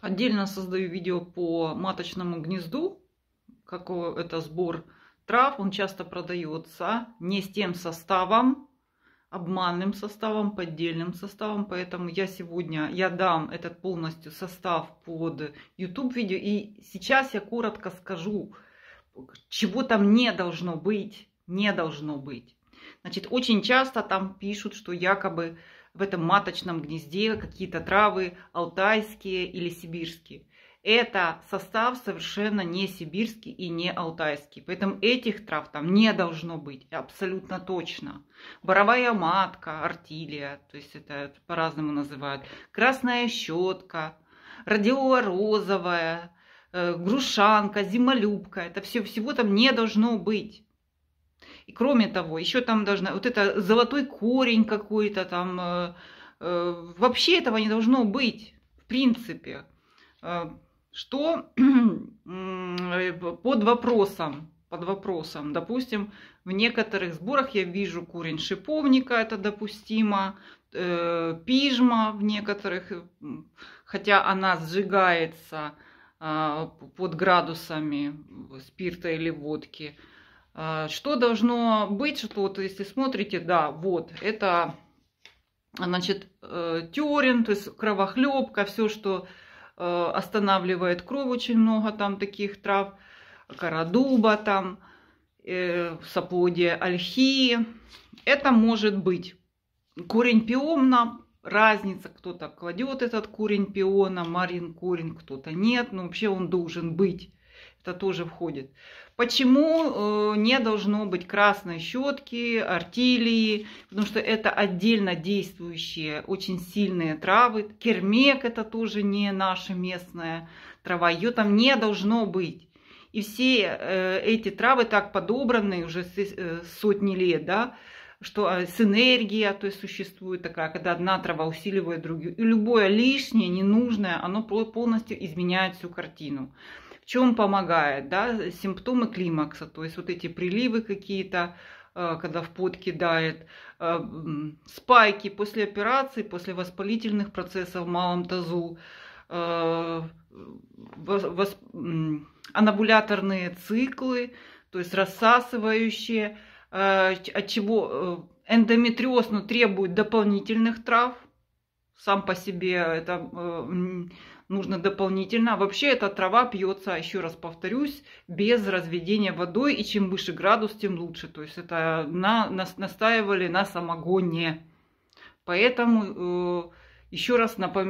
Отдельно создаю видео по маточному гнезду, какой это сбор трав. Он часто продается не с тем составом, обманным составом, поддельным составом. Поэтому я сегодня, я дам этот полностью состав под YouTube видео. И сейчас я коротко скажу, чего там не должно быть. Не должно быть. Значит, очень часто там пишут, что якобы в этом маточном гнезде какие-то травы алтайские или сибирские. Это состав совершенно не сибирский и не алтайский. Поэтому этих трав там не должно быть, абсолютно точно. Боровая матка, артилия, то есть это по-разному называют. Красная щетка, радиола розовая, э, грушанка, зимолюбка. Это все, всего там не должно быть. И кроме того, еще там должна, вот это золотой корень какой-то там, э, э, вообще этого не должно быть, в принципе. Э, что под вопросом, под вопросом, допустим, в некоторых сборах я вижу корень шиповника, это допустимо, пижма в некоторых, хотя она сжигается э, под градусами спирта или водки, а, что должно быть, что вот если смотрите, да, вот, это, значит, э, тюрин, то есть кровохлебка, все, что э, останавливает кровь, очень много там таких трав, карадуба там, э, саподия, ольхи, это может быть. Корень пиомна, разница, кто-то кладет этот корень пиона, марин корень, кто-то нет, но вообще он должен быть это тоже входит. Почему э, не должно быть красной щетки, артилии? Потому что это отдельно действующие, очень сильные травы. Кермек это тоже не наша местная трава, ее там не должно быть. И все э, эти травы так подобраны уже э, сотни лет, да, что синергия, то есть существует такая, когда одна трава усиливает другую. И любое лишнее, ненужное, оно полностью изменяет всю картину чем помогает, да, симптомы климакса, то есть вот эти приливы какие-то, э, когда в пот кидает, э, спайки после операции, после воспалительных процессов в малом тазу, э, анабуляторные циклы, то есть рассасывающие, от чего эндометриоз ну, требует дополнительных трав, сам по себе это нужно дополнительно. Вообще эта трава пьется, еще раз повторюсь, без разведения водой. И чем выше градус, тем лучше. То есть это на, на, настаивали на самогоне. Поэтому э, еще раз напоминаю.